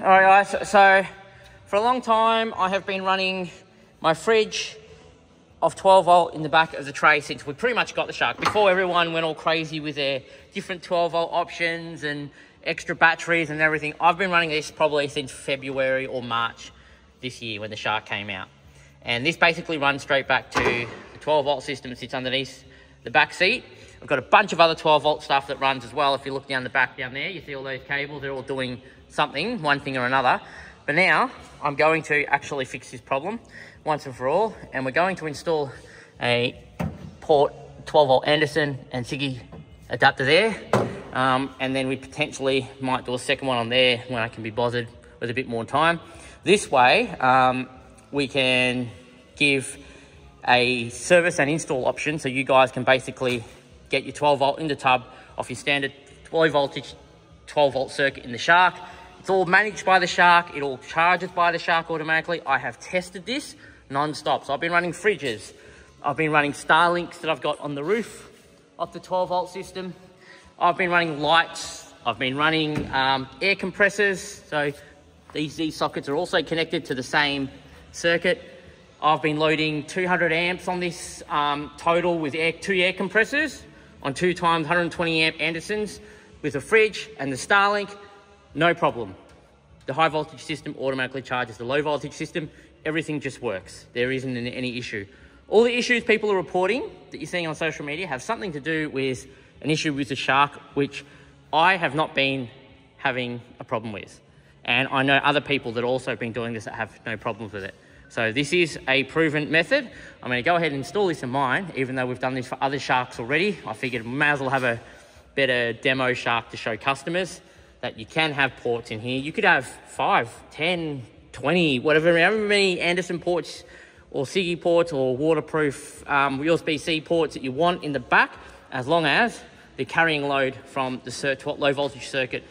All right, guys. So, for a long time, I have been running my fridge of 12 volt in the back of the tray since we pretty much got the Shark. Before everyone went all crazy with their different 12 volt options and extra batteries and everything. I've been running this probably since February or March this year when the Shark came out. And this basically runs straight back to the 12 volt system that sits underneath the back seat. I've got a bunch of other 12 volt stuff that runs as well. If you look down the back down there, you see all those cables, they're all doing something, one thing or another. But now I'm going to actually fix this problem once and for all. And we're going to install a port 12 volt Anderson and ciggy adapter there. Um, and then we potentially might do a second one on there when I can be bothered with a bit more time. This way, um, we can give a service and install option so you guys can basically get your 12 volt in the tub off your standard 12 voltage 12 volt circuit in the Shark. It's all managed by the Shark. It all charges by the Shark automatically. I have tested this non-stop. So I've been running fridges. I've been running Starlinks that I've got on the roof of the 12 volt system. I've been running lights. I've been running um, air compressors. So these, these sockets are also connected to the same circuit. I've been loading 200 amps on this um, total with air, two air compressors on two times 120 amp Andersons with a fridge and the Starlink, no problem. The high voltage system automatically charges the low voltage system. Everything just works. There isn't any issue. All the issues people are reporting that you're seeing on social media have something to do with an issue with the Shark, which I have not been having a problem with. And I know other people that also have been doing this that have no problems with it. So this is a proven method. I'm going to go ahead and install this in mine, even though we've done this for other sharks already. I figured we may as well have a better demo shark to show customers that you can have ports in here. You could have five, 10, 20, whatever, however many Anderson ports or ciggy ports or waterproof um, USB-C ports that you want in the back, as long as the carrying load from the low voltage circuit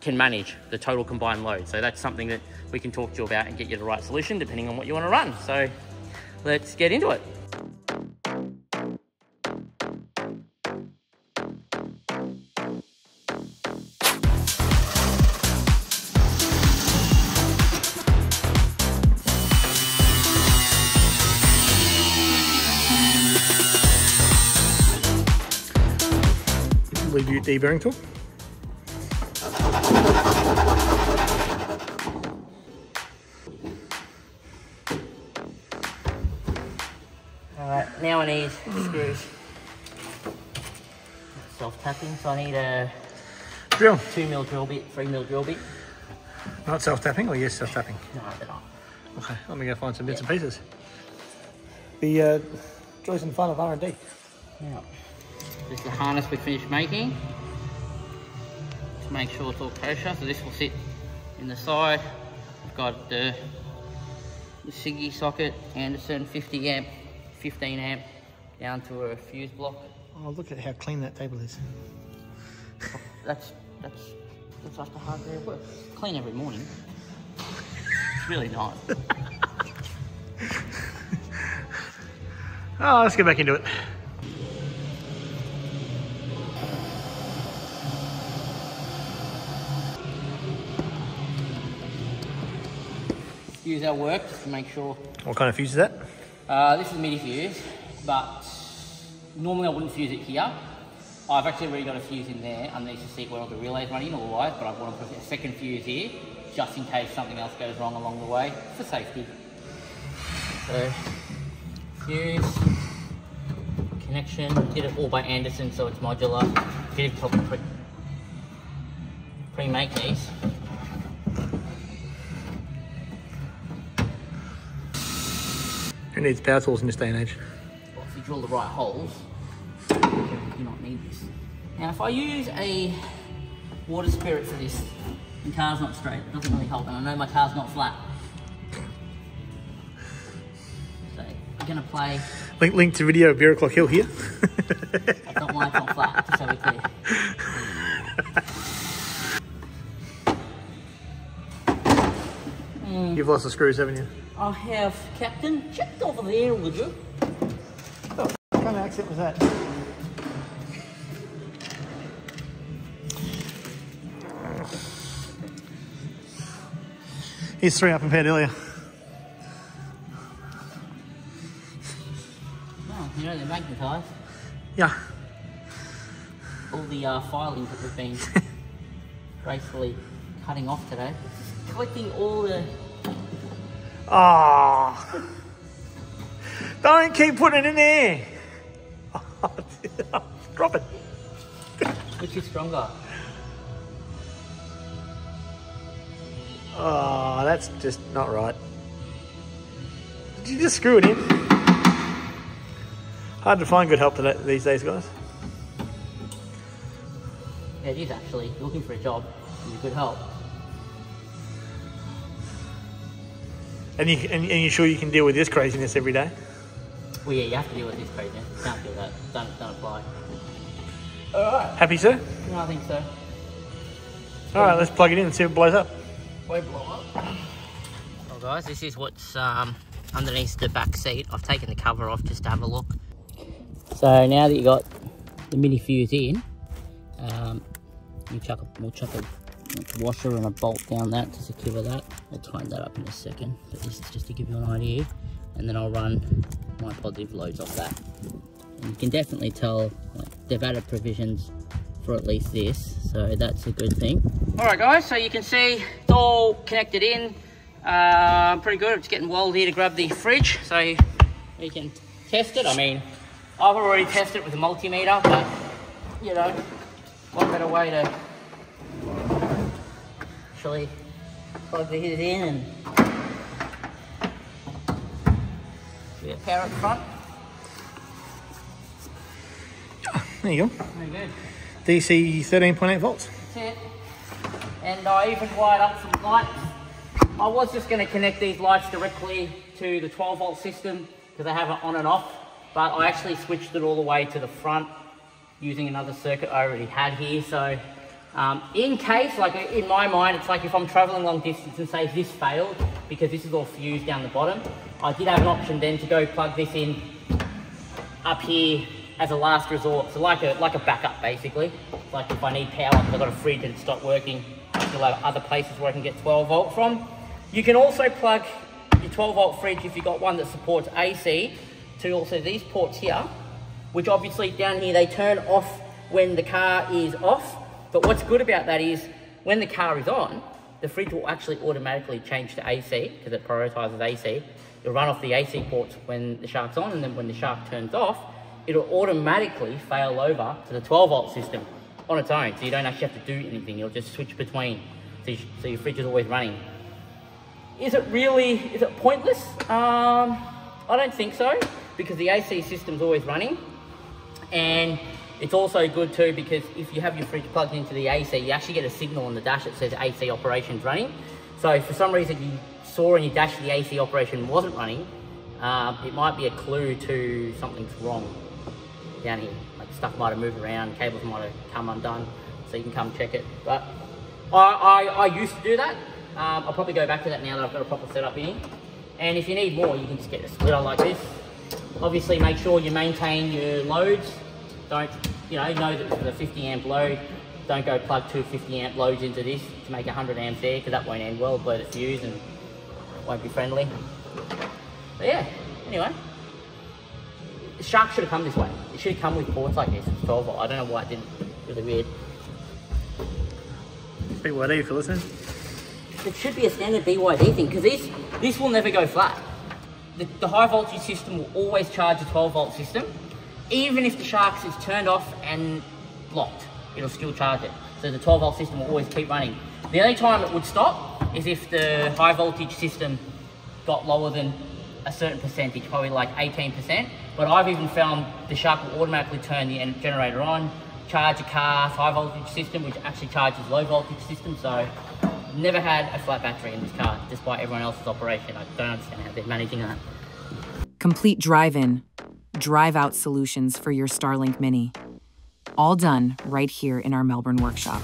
can manage the total combined load. So that's something that we can talk to you about and get you the right solution depending on what you want to run. So let's get into it. Leave you deburring tool. Alright, now I need screws. Self-tapping, so I need a drill. Two mil drill bit, three mil drill bit. Not self-tapping or yes self-tapping? No, they're not. Okay, let me go find some bits yeah. and pieces. The uh, joys and fun of R&D. Yeah. This is the harness we finished making. To make sure it's all kosher, so this will sit in the side. I've got the, the ciggy socket, Anderson 50 amp 15 amp down to a fuse block. Oh, look at how clean that table is. that's that's that's after hard day of work. Clean every morning. It's really nice. oh, let's get back into it. Fuse our work just to make sure. What kind of fuse is that? Uh, this is a MIDI fuse, but normally I wouldn't fuse it here. I've actually already got a fuse in there underneath to see where all the relays running otherwise, but I want to put a second fuse here just in case something else goes wrong along the way for safety. So, fuse, connection, did it all by Anderson so it's modular. Did probably pre-make these. Who needs power tools in this day and age? Well, if you drill the right holes, you do not need this. Now, if I use a water spirit for this, the car's not straight, it doesn't really help, and I know my car's not flat. So, I'm gonna play... Link, link to video of Beer O'Clock Hill here. That's not why it's not flat, just so we're clear. You've lost the screws, haven't you? I have, Captain, checked over there, would you? What kind of accent was that? He's three up impaired earlier. Oh, you know they're magnetised. Yeah. All the uh, filings that we've been gracefully cutting off today. Collecting all the... Oh. Don't keep putting it in there. Drop it. Which is stronger? Oh, that's just not right. Did you just screw it in? Hard to find good help today, these days, guys. Yeah, it is actually. You're looking for a job. You could help. And you and, and you sure you can deal with this craziness every day? Well, yeah, you have to deal with this craziness. You can't do that. Don't, don't apply. All right. Happy, sir? No, I think so. All right, let's plug it in and see if it blows up. Won't blow up. Well, guys, this is what's um, underneath the back seat. I've taken the cover off just to have a look. So now that you got the mini fuse in, um, you chuck a, we'll chuck a washer and a bolt down that to secure that. I'll tighten that up in a second, but this is just to give you an idea. And then I'll run my positive loads off that. And you can definitely tell like, they've added provisions for at least this, so that's a good thing. All right, guys, so you can see it's all connected in. Uh, pretty good. It's getting wild here to grab the fridge, so you can test it. I mean, I've already tested it with a multimeter, but you know, what better way to actually plug the heat in and got power the front. There you go. Very good. DC 13.8 volts. That's it. And I even wired up some lights. I was just going to connect these lights directly to the 12 volt system because I have it on and off, but I actually switched it all the way to the front using another circuit I already had here. So um, in case, like in my mind, it's like if I'm traveling long distance and say this failed because this is all fused down the bottom, I did have an option then to go plug this in up here as a last resort. So like a like a backup basically. Like if I need power, if I've got a fridge and it's stopped working, I still have other places where I can get 12 volt from. You can also plug your 12 volt fridge if you've got one that supports AC to also these ports here, which obviously down here they turn off when the car is off. But what's good about that is when the car is on, the fridge will actually automatically change to AC because it prioritizes AC. It'll run off the AC ports when the shark's on and then when the shark turns off, it'll automatically fail over to the 12 volt system on its own. So you don't actually have to do anything. It'll just switch between. So, so your fridge is always running. Is it really, is it pointless? Um, I don't think so because the AC system's always running. And it's also good too because if you have your fridge plugged into the AC, you actually get a signal on the dash that says AC operations running. So if for some reason you saw in your dash the AC operation wasn't running, um, it might be a clue to something's wrong down here. Like stuff might have moved around, cables might have come undone, so you can come check it. But I, I, I used to do that. Um, I'll probably go back to that now that I've got a proper setup in here. And if you need more, you can just get a splitter like this. Obviously make sure you maintain your loads. Don't, you know, know that for the 50 amp load, don't go plug two 50 amp loads into this to make 100 amps there because that won't end well, blow the fuse and won't be friendly. But yeah, anyway. The Shark should have come this way. It should have come with ports like this. 12 volt. I don't know why it didn't. Really weird. BYD you're listening. It should be a standard BYD thing because this this will never go flat. The, the high voltage system will always charge a 12 volt system. Even if the Sharks is turned off and blocked, it'll still charge it. So the 12 volt system will always keep running. The only time it would stop is if the high voltage system got lower than a certain percentage, probably like 18%. But I've even found the Shark will automatically turn the generator on, charge a car's high voltage system, which actually charges low voltage system. So never had a flat battery in this car, despite everyone else's operation. I don't understand how they're managing that. Complete drive in, drive out solutions for your Starlink Mini. All done right here in our Melbourne workshop.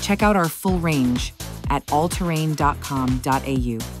Check out our full range at allterrain.com.au